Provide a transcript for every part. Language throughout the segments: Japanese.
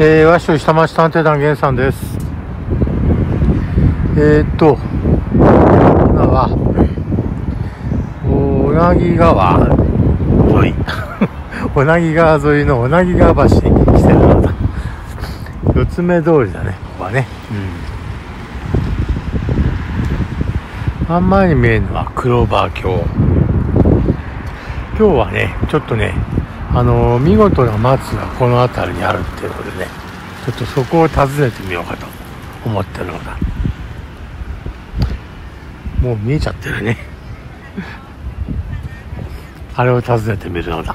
えー、和紙下町探偵団源さんです。えー、っと、今は、小なぎ川沿い、小なぎ川沿いの小なぎ川橋に来てるのだ。四つ目通りだね、ここはね。うん。真ん前に見えるのはクローバー橋。今日はね、ちょっとね、あの見事な松がこの辺りにあるっていうことでねちょっとそこを訪ねてみようかと思ってるのだ。もう見えちゃってるね。あれを訪ねてみるのだ。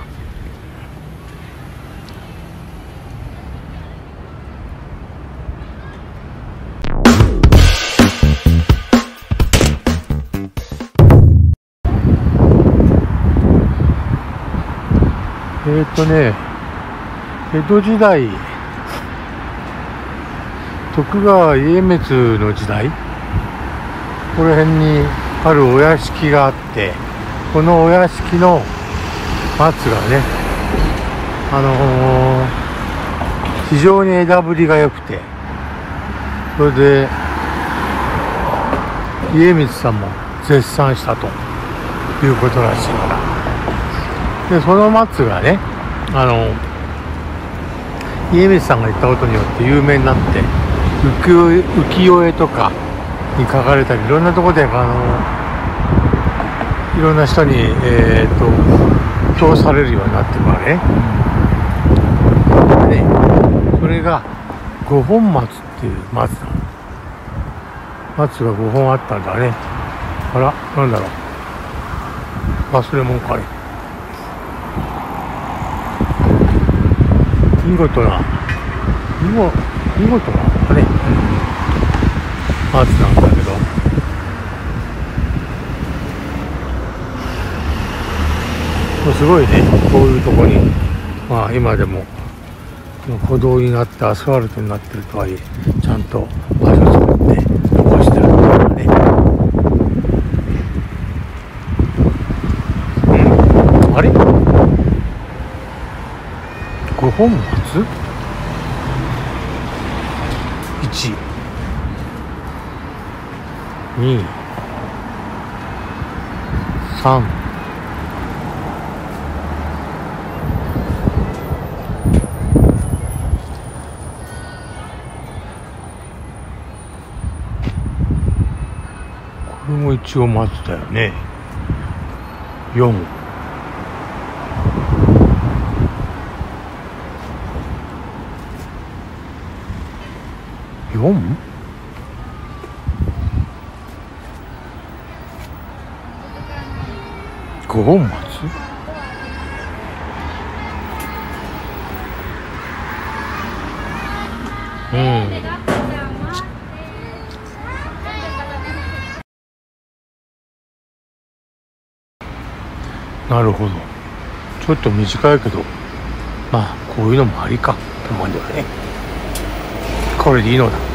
えっ、ー、とね江戸時代徳川家光の時代この辺にあるお屋敷があってこのお屋敷の松がねあのー、非常に枝ぶりが良くてそれで家光さんも絶賛したということらしい。でその松がねあの家光さんが言ったことによって有名になって浮世絵とかに書かれたりいろんなとこであのいろんな人に、えーと、通されるようになってるわね。でそれが五本松っていう松なの。松が5本あったんだね。あら、なんだろう。忘れ物かい。見事な。見事見事な。ね、うん、アーツなんだけど。すごいね。こういうとこに。まあ今でも歩道になってアスファルトになってるとはいえちゃんと場所作って残してるからね。うん。あれ？5本？1 2 3これも一応松だよね。4 4? 五本松うん。なるほど。ちょっと短いけどまあこういうのもありか。って思うんだよねこれでいいのだ。